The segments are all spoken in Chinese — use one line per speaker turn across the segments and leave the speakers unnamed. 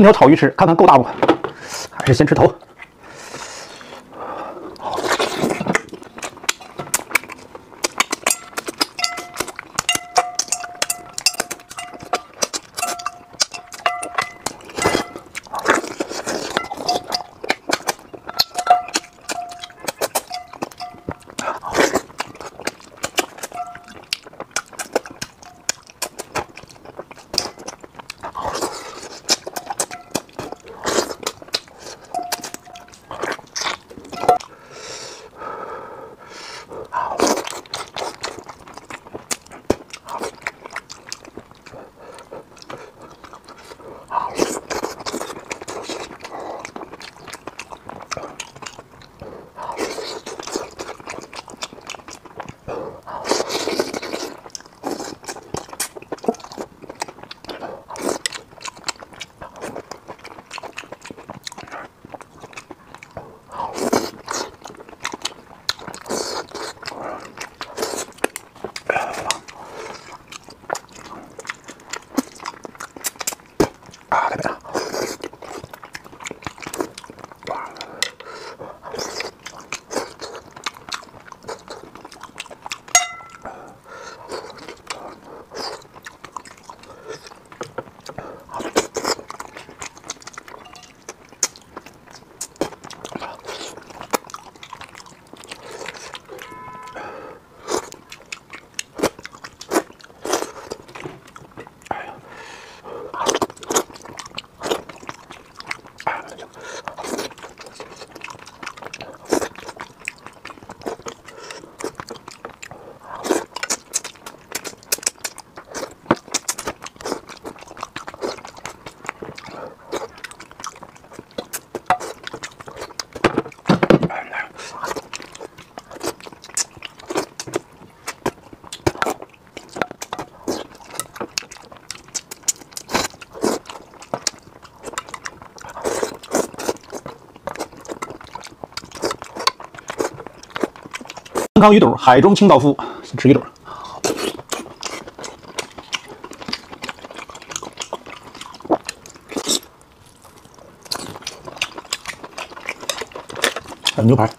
顺条炒鱼吃，看看够大不？还是先吃头。汤鱼肚，海中清道夫，先吃鱼肚。牛排。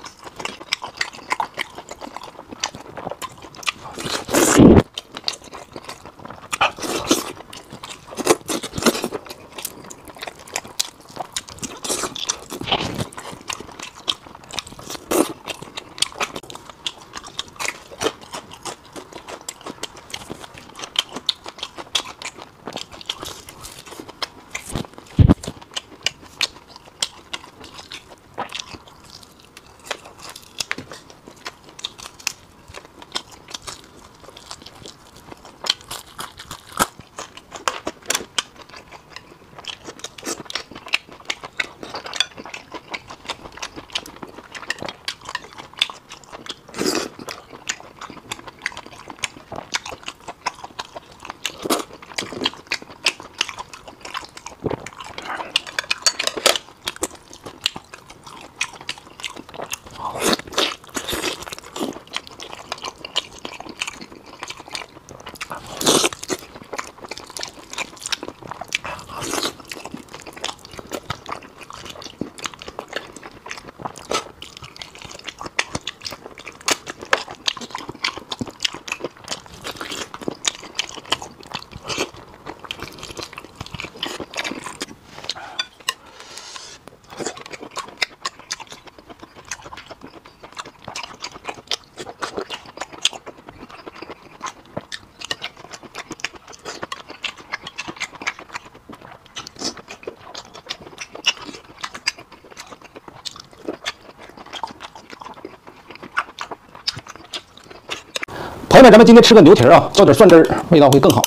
现在，咱们今天吃个牛蹄啊，浇点蒜汁，味道会更好。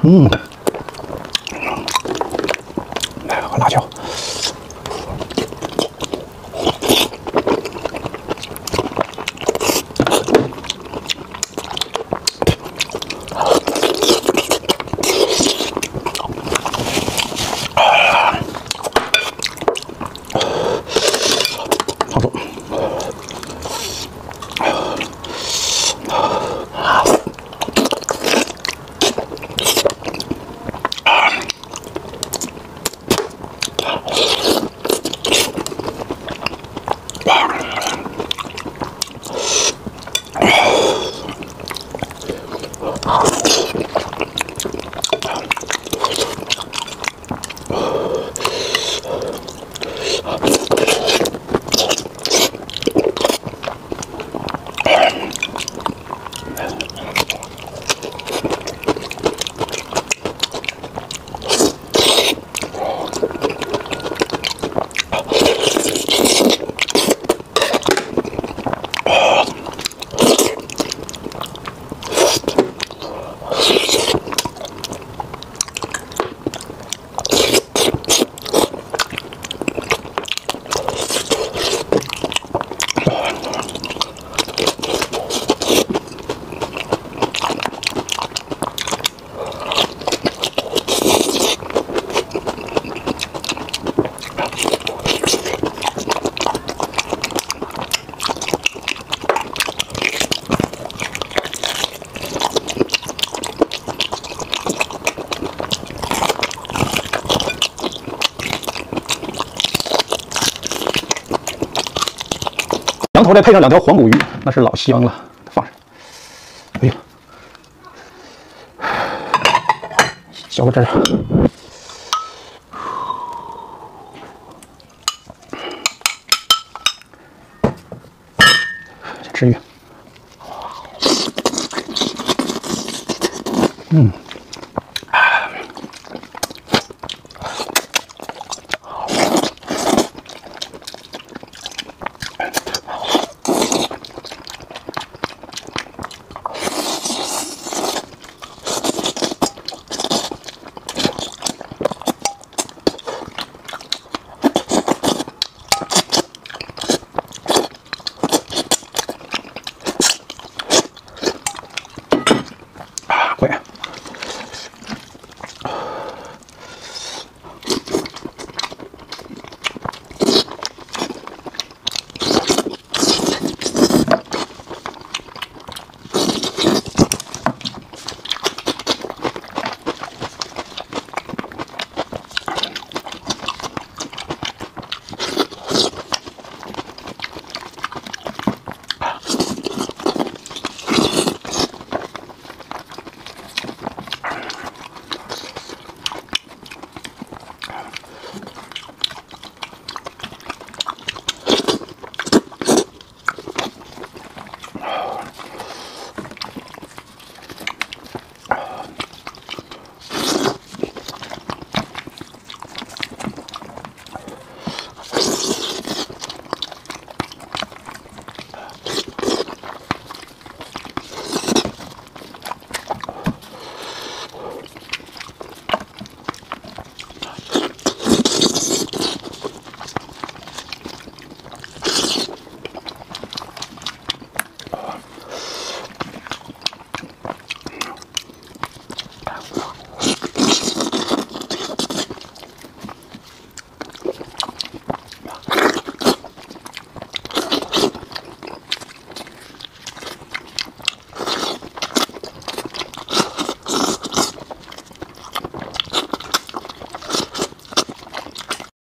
嗯，后再配上两条黄骨鱼，那是老香了。放上，哎呀，浇个汁儿，先吃鱼。嗯。